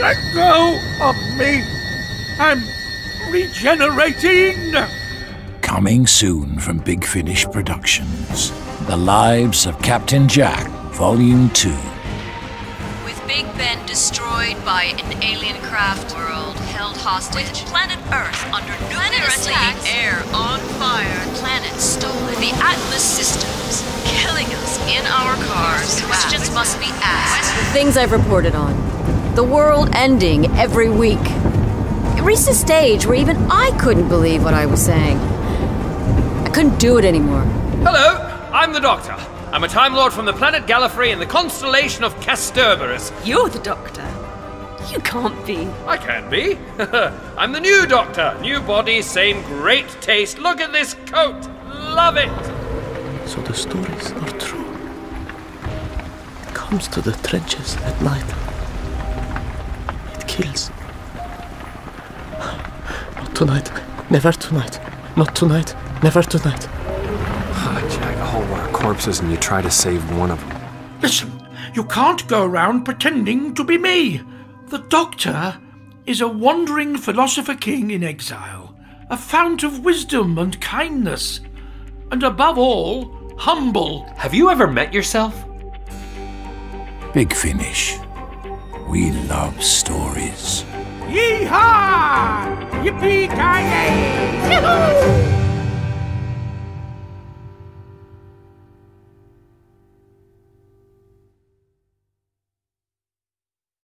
Let go of me! I'm regenerating! Coming soon from Big Finish Productions. The Lives of Captain Jack, Volume 2. With Big Ben destroyed by an alien craft world held hostage, with planet Earth under nuclear attack, air on fire, planet stolen, the ATMOS systems killing us in our cars. Questions must be asked. The things I've reported on. The world ending every week. It reached a stage where even I couldn't believe what I was saying. I couldn't do it anymore. Hello, I'm the Doctor. I'm a Time Lord from the planet Gallifrey in the constellation of Kasterborous. You're the Doctor. You can't be. I can be. I'm the new Doctor. New body, same great taste. Look at this coat. Love it. So the stories are true. It comes to the trenches at night. It kills. Not tonight. Never tonight. Not tonight. Never tonight. Jack a whole lot of corpses and you try to save one of them. Listen, you can't go around pretending to be me. The Doctor is a wandering philosopher king in exile, a fount of wisdom and kindness, and above all, humble. Have you ever met yourself? Big Finish. We love stories. Yeehaw! Yippee-ki-yay!